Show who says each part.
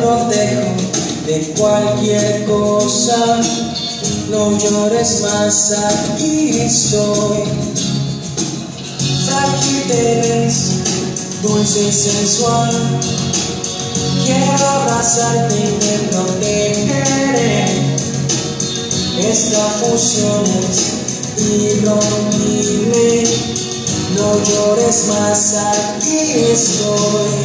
Speaker 1: protejo de cualquier cosa. No llores más, aquí estoy. Aquí te ves, dulce y sensual. Quiero abrazarte y te protegeré. Esta fusión es irrompible. No llores más, aquí estoy.